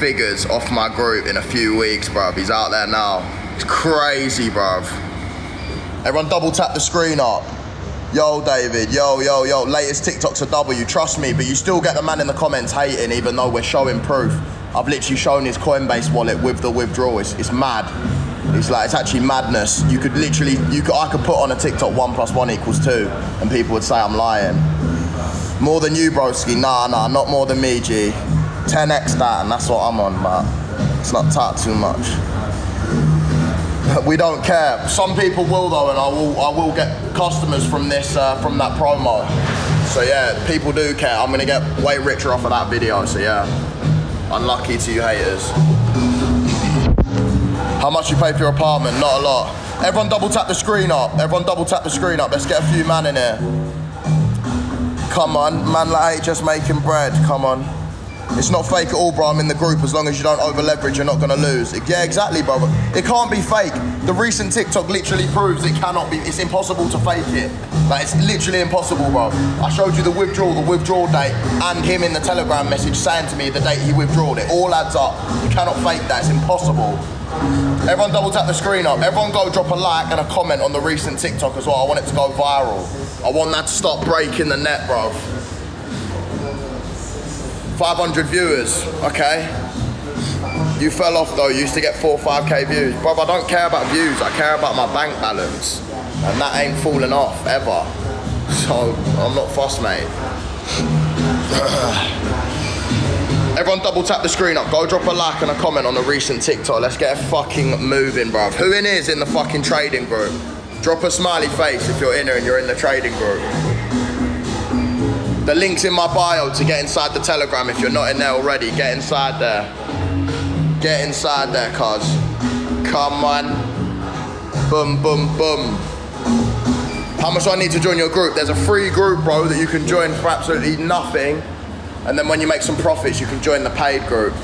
figures off my group in a few weeks, bruv. He's out there now. It's crazy, bruv. Everyone double tap the screen up. Yo, David. Yo, yo, yo. Latest TikToks are W. Trust me, but you still get the man in the comments hating, even though we're showing proof. I've literally shown his Coinbase wallet with the withdrawal. It's, it's mad. It's like it's actually madness. You could literally, you could, I could put on a TikTok one plus one equals two, and people would say I'm lying. More than you, broski. Nah, nah, not more than me, G. 10x that, and that's what I'm on, but it's not taught too much. We don't care. Some people will though, and I will. I will get customers from this, uh, from that promo. So yeah, people do care. I'm gonna get way richer off of that video. So yeah, unlucky to you haters. How much you pay for your apartment? Not a lot. Everyone double tap the screen up. Everyone double tap the screen up. Let's get a few man in here. Come on, man like just making bread. Come on. It's not fake at all, bro. I'm in the group. As long as you don't over leverage, you're not gonna lose. Yeah, exactly, brother. It can't be fake. The recent TikTok literally proves it cannot be. It's impossible to fake it. Like it's literally impossible, bro. I showed you the withdrawal, the withdrawal date, and him in the Telegram message saying to me the date he withdrawed. It all adds up. You cannot fake that. It's impossible. Everyone double tap the screen up. Everyone go drop a like and a comment on the recent TikTok as well. I want it to go viral. I want that to start breaking the net, bro. 500 viewers, okay. You fell off though, you used to get four, 5k views. Bro, I don't care about views, I care about my bank balance. And that ain't falling off, ever. So, I'm not fussed, mate. Everyone double tap the screen up. Go drop a like and a comment on the recent TikTok. Let's get a fucking moving, bruv. Who in is in the fucking trading group? Drop a smiley face if you're in and you're in the trading group. The link's in my bio to get inside the Telegram. If you're not in there already, get inside there. Get inside there, cuz. Come on. Boom, boom, boom. How much do I need to join your group? There's a free group, bro, that you can join for absolutely nothing. And then when you make some profits, you can join the paid group.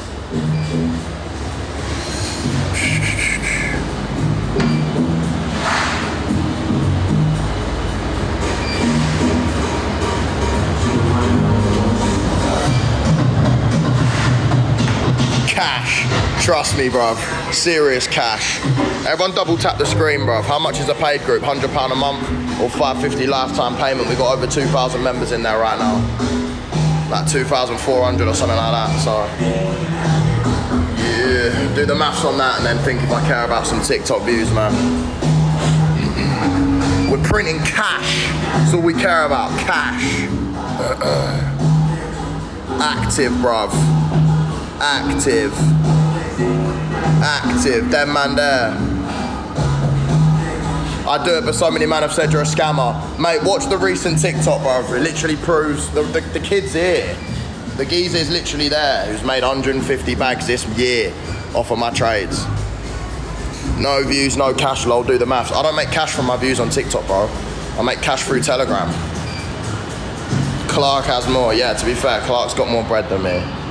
Trust me, bruv. Serious cash. Everyone double tap the screen, bruv. How much is a paid group? £100 a month or 550 lifetime payment? We've got over 2,000 members in there right now. Like 2,400 or something like that, so. Yeah, do the maths on that and then think if I care about some TikTok views, man. We're printing cash. That's all we care about, cash. Active, bruv. Active. Active. Them man there. I do it, but so many men have said you're a scammer. Mate, watch the recent TikTok, bro. It literally proves the, the, the kid's here. The geezer is literally there, who's made 150 bags this year off of my trades. No views, no cash, lol, do the maths. I don't make cash from my views on TikTok, bro. I make cash through Telegram. Clark has more. Yeah, to be fair, Clark's got more bread than me.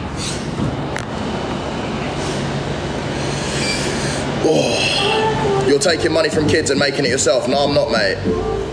Oh, you're taking money from kids and making it yourself. No, I'm not, mate.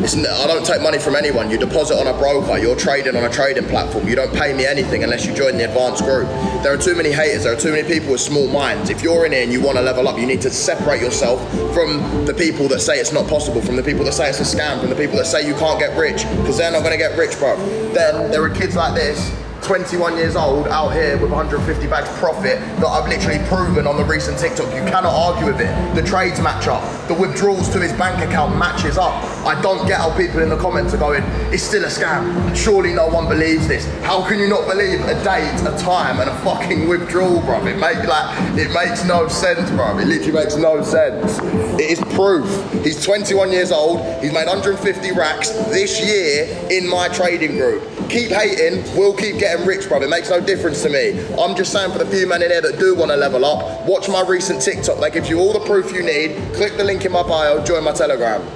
It's, I don't take money from anyone. You deposit on a broker. You're trading on a trading platform. You don't pay me anything unless you join the advanced group. There are too many haters. There are too many people with small minds. If you're in here and you want to level up, you need to separate yourself from the people that say it's not possible, from the people that say it's a scam, from the people that say you can't get rich, because they're not going to get rich, bro. Then there are kids like this 21 years old out here with 150 bags profit that I've literally proven on the recent TikTok. You cannot argue with it. The trades match up. The withdrawals to his bank account matches up. I don't get how people in the comments are going, it's still a scam. Surely no one believes this. How can you not believe a date, a time, and a fucking withdrawal, bro? It make like it makes no sense, bro. It literally makes no sense. It is proof. He's 21 years old. He's made 150 racks this year in my trading group. Keep hating, we'll keep getting rich, bro. It makes no difference to me. I'm just saying for the few men in here that do want to level up, watch my recent TikTok. That gives you all the proof you need. Click the link in my bio, join my Telegram.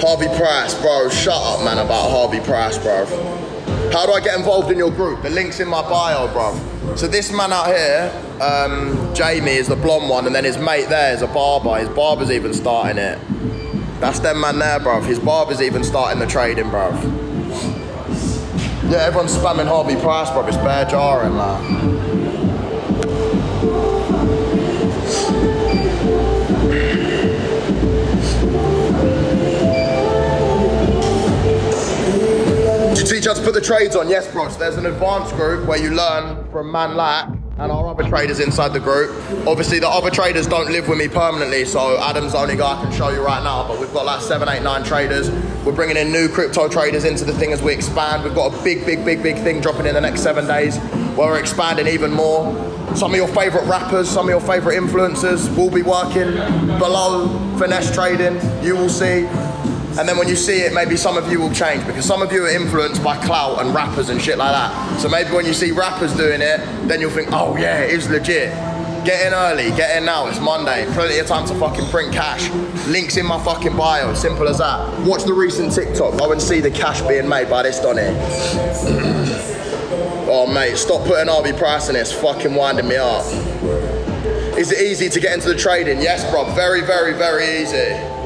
Harvey Price, bro. Shut up, man, about Harvey Price, bro. How do I get involved in your group? The link's in my bio, bro. So this man out here, um, Jamie, is the blonde one, and then his mate there is a barber. His barber's even starting it. That's them man there, bruv. His barber's even starting the trading, bruv. Yeah, everyone's spamming Harvey Price, bro. It's bare jarring, like. Did you teach us to put the trades on? Yes, bro. There's an advanced group where you learn from Man Lack and our other traders inside the group. Obviously, the other traders don't live with me permanently, so Adam's the only guy I can show you right now. But we've got like seven, eight, nine traders. We're bringing in new crypto traders into the thing as we expand. We've got a big, big, big, big thing dropping in the next seven days where we're expanding even more. Some of your favorite rappers, some of your favorite influencers will be working below finesse trading. You will see. And then when you see it, maybe some of you will change because some of you are influenced by clout and rappers and shit like that. So maybe when you see rappers doing it, then you'll think, oh yeah, it is legit. Get in early, get in now, it's Monday. Plenty of time to fucking print cash. Links in my fucking bio, simple as that. Watch the recent TikTok, go and see the cash being made by this Donny. oh mate, stop putting Harvey Price in it's fucking winding me up. Is it easy to get into the trading? Yes, bro, very, very, very easy.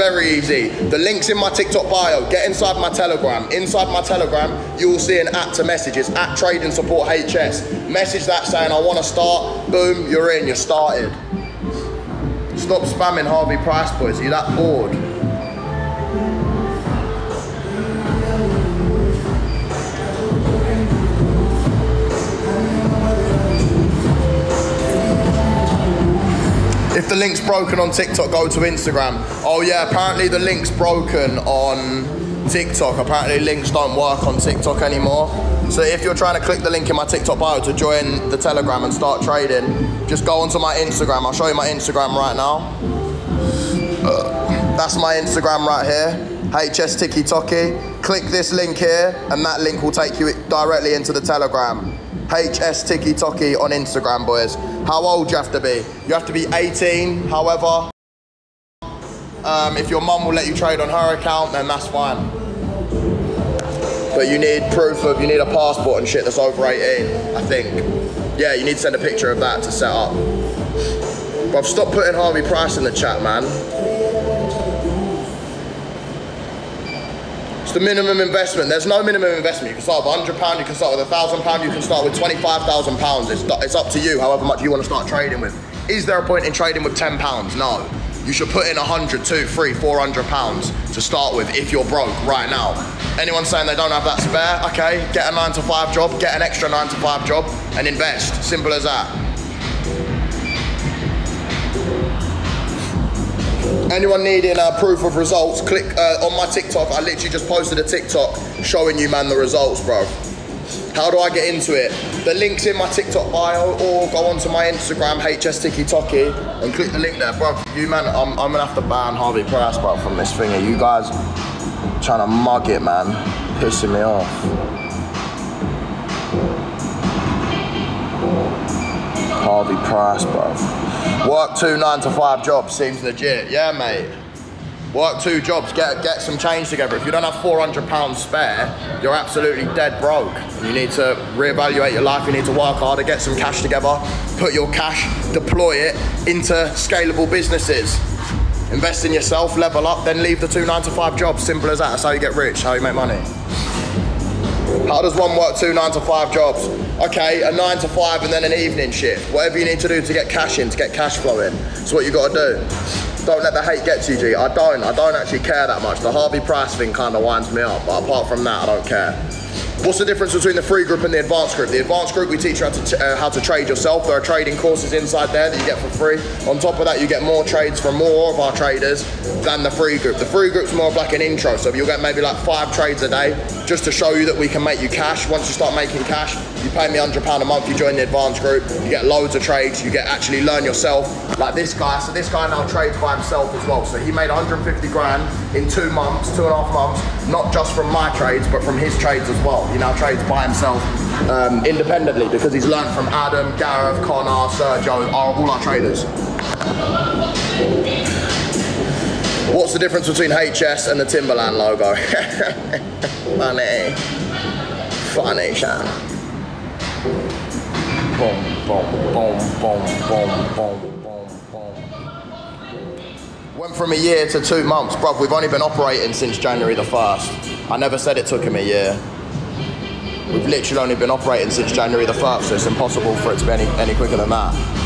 Very easy. The link's in my TikTok bio. Get inside my Telegram. Inside my Telegram, you will see an at to messages at Trading Support HS. Message that saying I want to start. Boom, you're in. You're started. Stop spamming Harvey Price, boys. You're that bored? If the link's broken on TikTok, go to Instagram. Oh yeah, apparently the link's broken on TikTok. Apparently links don't work on TikTok anymore. So if you're trying to click the link in my TikTok bio to join the Telegram and start trading, just go onto my Instagram. I'll show you my Instagram right now. Uh, that's my Instagram right here. HS Tikky Tokky. Click this link here, and that link will take you directly into the Telegram. HS Tikky Tokky on Instagram, boys. How old do you have to be? You have to be 18, however. Um, if your mum will let you trade on her account, then that's fine. But you need proof of, you need a passport and shit that's over 18, I think. Yeah, you need to send a picture of that to set up. But I've stopped putting Harvey Price in the chat, man. It's the minimum investment. There's no minimum investment. You can start with £100, you can start with £1,000, you can start with £25,000. It's, it's up to you, however much you want to start trading with. Is there a point in trading with £10? No. You should put in 100, 2, 3, 400 pounds to start with if you're broke right now. Anyone saying they don't have that spare, okay, get a nine to five job, get an extra nine to five job and invest. Simple as that. Anyone needing uh, proof of results, click uh, on my TikTok. I literally just posted a TikTok showing you, man, the results, bro. How do I get into it? The link's in my TikTok bio or go onto my Instagram, HS and click the link there, bro. You, man, I'm, I'm gonna have to ban Harvey Price, bro, from this thing. You guys trying to mug it, man. Pissing me off. Harvey Price, bro. Work two nine to five jobs seems legit. Yeah, mate. Work two jobs, get get some change together. If you don't have 400 pounds spare, you're absolutely dead broke. You need to reevaluate your life. You need to work harder, get some cash together, put your cash, deploy it into scalable businesses. Invest in yourself, level up, then leave the two nine to five jobs. Simple as that. That's how you get rich. How you make money. How does one work two nine to five jobs? Okay, a nine to five and then an evening shift. Whatever you need to do to get cash in, to get cash flow in. That's what you got to do. Don't let the hate get to you, G. I don't. I don't actually care that much. The Harvey Price thing kind of winds me up, but apart from that, I don't care. What's the difference between the free group and the advanced group? The advanced group, we teach you how to, uh, how to trade yourself. There are trading courses inside there that you get for free. On top of that, you get more trades from more of our traders than the free group. The free group's more of like an intro, so you'll get maybe like five trades a day just to show you that we can make you cash. Once you start making cash, you pay me £100 a month, you join the advanced group, you get loads of trades, you get actually learn yourself. Like this guy, so this guy now trades by himself as well. So he made 150 grand in two months, two and a half months, not just from my trades, but from his trades as well. He now trades by himself um, independently because he's learned from Adam, Gareth, Connor, Sergio, are all our traders. What's the difference between HS and the Timberland logo? Funny. Funny, Shan. Boom, boom, boom, boom, boom, boom, boom, boom. Went from a year to two months, bruv. We've only been operating since January the 1st. I never said it took him a year. We've literally only been operating since January the 1st, so it's impossible for it to be any, any quicker than that.